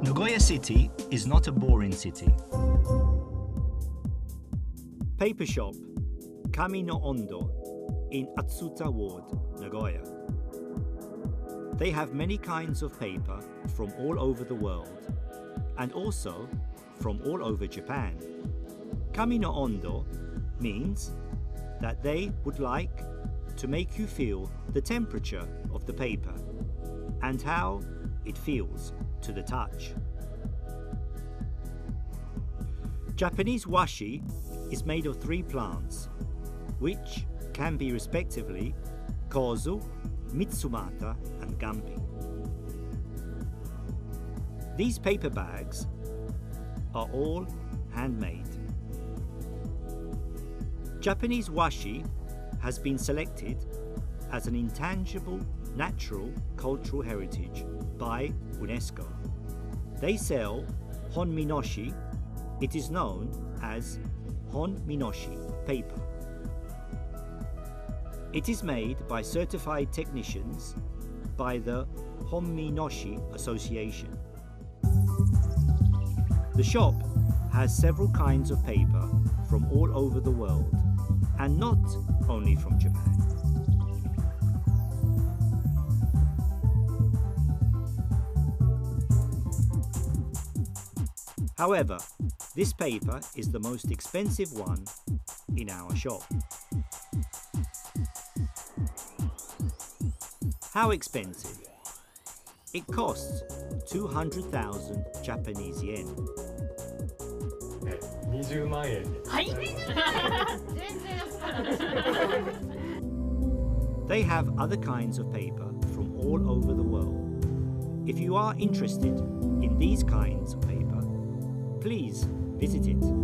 Nagoya City is not a boring city. Paper shop Kami no Ondo in Atsuta Ward, Nagoya. They have many kinds of paper from all over the world and also from all over Japan. Kami no Ondo means that they would like to make you feel the temperature of the paper and how it feels to the touch. Japanese washi is made of three plants, which can be respectively kozo, mitsumata, and gampi. These paper bags are all handmade. Japanese washi has been selected as an intangible natural cultural heritage by UNESCO. They sell honminoshi. It is known as honminoshi paper. It is made by certified technicians by the Honminoshi Association. The shop has several kinds of paper from all over the world and not only from Japan. However, this paper is the most expensive one in our shop. How expensive? It costs 200,000 Japanese yen. 20万円ではい全然安かったです They have other kinds of paper from all over the world. If you are interested in these kinds of paper, please visit it.